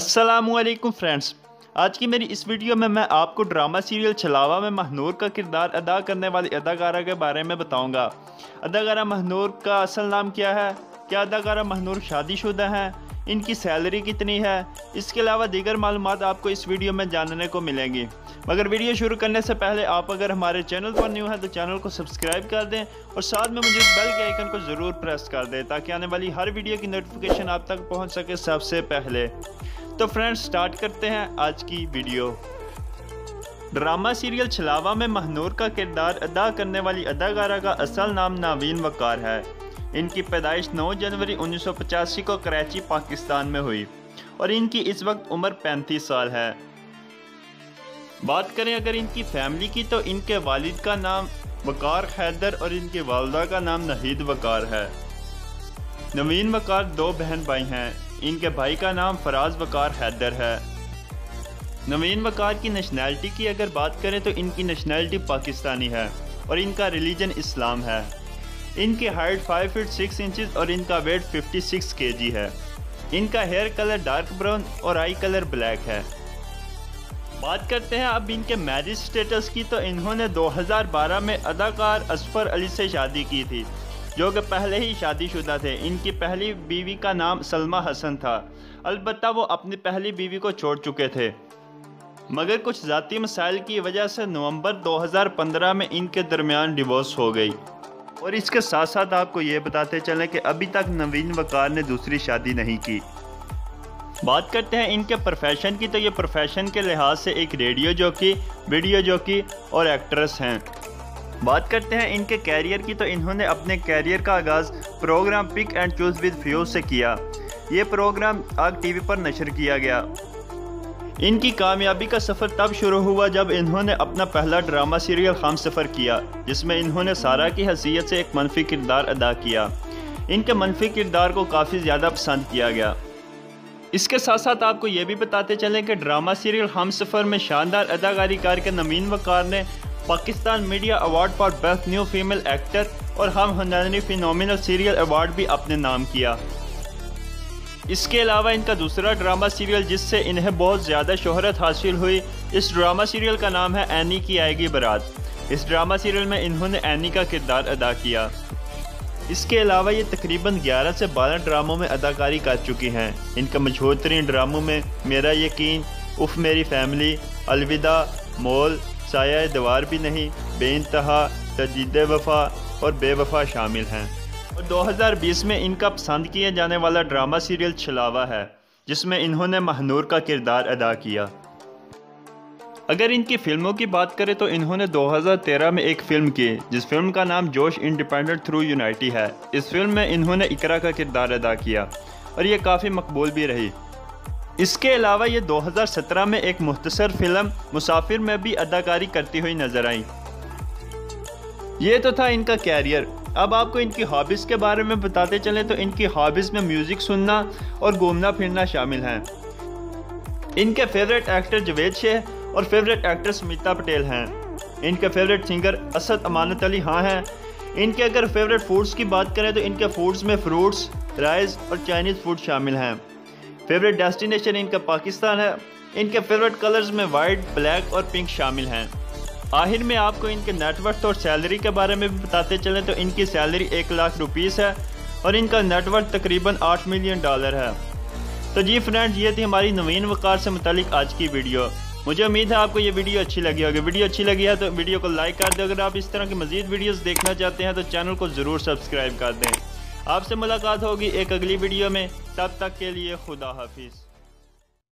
असलकुम फ्रेंड्स आज की मेरी इस वीडियो में मैं आपको ड्रामा सीरियल छलावा में महनूर का किरदार अदा करने वाली अदाकारा के बारे में बताऊँगा। अदाकारा महनूर का असल नाम क्या है? क्या अदाकारा महनूर शादीशुदा हैं? इनकी सैलरी कितनी है? इसके अलावा दीगर मालूम आपको इस वीडियो में जानने को मिलेंगी। मगर वीडियो शुरू करने से पहले आप अगर हमारे चैनल पर न्यू है तो चैनल को सब्सक्राइब कर दें और साथ में मुझे बेल के आइकन को ज़रूर प्रेस कर दें, ताकि आने वाली हर वीडियो की नोटिफिकेशन आप तक पहुँच सके सबसे पहले। तो फ्रेंड्स स्टार्ट करते हैं आज की वीडियो ड्रामा सीरियल छलावा में महनूर का किरदार अदा करने वाली अदाकारा का असल नाम नावीन वकार है. इनकी पैदाइश 9 जनवरी 1985 को कराची, पाकिस्तान में हुई और इनकी इस वक्त उम्र 35 साल है. बात करें अगर इनकी फैमिली की तो इनके वालिद का नाम वकार हैदर और इनके वालदा का नाम नहीद वकार है. नवीन वकार दो बहन भाई हैं। इनके भाई का नाम फराज वकार हैदर है। नवीन वकार की नेशनैलिटी की अगर बात करें तो इनकी नेशनैलिटी पाकिस्तानी है और इनका रिलीजन इस्लाम है। इनकी हाइट 5 फीट 6 इंचेस और इनका वेट 56 केजी है। इनका हेयर कलर डार्क ब्राउन और आई कलर ब्लैक है। बात करते हैं अब इनके मैरिज स्टेटस की तो इन्होंने 2012 में अदाकार असफर अली से शादी की थी। जो कि पहले ही शादीशुदा थे। इनकी पहली बीवी का नाम सलमा हसन था। अलबत् वो अपनी पहली बीवी को छोड़ चुके थे। मगर कुछ ज़ाती मसाइल की वजह से नवंबर 2015 में इनके दरमियान डिवोर्स हो गई। और इसके साथ साथ आपको ये बताते चलें कि अभी तक नवीन वकार ने दूसरी शादी नहीं की। बात करते हैं इनके प्रोफेशन की। तो ये प्रोफेशन के लिहाज से एक रेडियो जॉकी वीडियो जॉकी और एक्ट्रेस हैं। बात करते हैं इनके कैरियर की तो इन्होंने अपने कैरियर का आगाज़ program pick and choose with fuse से किया। ये प्रोग्राम आग टीवी पर नशर किया गया। इनकी कामयाबी का सफ़र तब शुरू हुआ जब इन्होंने अपना पहला ड्रामा सीरियल हम सफ़र किया, जिसमें इन्होंने सारा की हैसियत से एक मनफी किरदार अदा किया। इनके मनफी किरदार को काफ़ी ज़्यादा पसंद किया गया। इसके साथ साथ आपको ये भी बताते चलें कि ड्रामा सीरियल हम सफ़र में शानदार अदाकारी कार के नमीन वकार ने Pakistan media award for best new female actor और हम हंदानी फिनोमिनल सीरियल अवार्ड भी अपने नाम किया। इसके अलावा इनका दूसरा ड्रामा सीरियल जिससे इन्हें बहुत ज़्यादा शोहरत हासिल हुई, इस ड्रामा सीरियल का नाम है एनी की आएगी बरात। इस ड्रामा सीरियल में इन्होंने एनी का किरदार अदा किया। इसके अलावा ये तकरीबन 11 से 12 ड्रामों में अदाकारी कर चुकी हैं। इनका मशहूर तरीन ड्रामों में मेरा यकीन, उफ मेरी फैमिली, अलविदा, मोल साया दवार भी नहीं बेानतहा तजीद वफा और बेवफा शामिल हैं। और 2020 में इनका पसंद किया जाने वाला ड्रामा सीरियल छलावा है, जिसमें इन्होंने महनूर का किरदार अदा किया। अगर इनकी फ़िल्मों की बात करें तो इन्होंने 2013 में एक फ़िल्म की, जिस फ़िल्म का नाम जोश इंडिपेंडेंट थ्रू यूनाइटी है। इस फ़िल्म में इन्होंने इकरा का किरदार अदा किया, और ये काफ़ी मकबूल भी रही। इसके अलावा ये 2017 में एक मुख्तसर फ़िल्म मुसाफिर में भी अदाकारी करती हुई नज़र आई। ये तो था इनका कैरियर। अब आपको इनकी हॉबीज़ के बारे में बताते चलें तो इनकी हॉबीज़ में म्यूज़िक सुनना और घूमना फिरना शामिल हैं। इनके फेवरेट एक्टर जवेद शेख और फेवरेट एक्टर स्मिता पटेल हैं। इनके फेवरेट सिंगर असद अमानत अली हाँ हैं। इनके अगर फेवरेट फूड्स की बात करें तो इनके फूड्स में फ्रूट्स, राइस और चाइनीज़ फ़ूड शामिल हैं। फेवरेट डेस्टिनेशन इनका पाकिस्तान है। इनके फेवरेट कलर्स में वाइट ब्लैक और पिंक शामिल हैं। आखिर में आपको इनके नेटवर्थ और सैलरी के बारे में भी बताते चलें तो इनकी सैलरी एक लाख रुपीज़ है और इनका नेटवर्थ तकरीबन आठ मिलियन डॉलर है। तो जी फ्रेंड्स ये थी हमारी नवीन वकार से मुतलिक आज की वीडियो। मुझे उम्मीद है आपको ये वीडियो अच्छी लगी होगी। वीडियो अच्छी लगी है तो वीडियो को लाइक कर दें। अगर आप इस तरह की मजीद वीडियोस देखना चाहते हैं तो चैनल को ज़रूर सब्सक्राइब कर दें। आपसे मुलाकात होगी एक अगली वीडियो में। तब तक के लिए खुदा हाफिज़।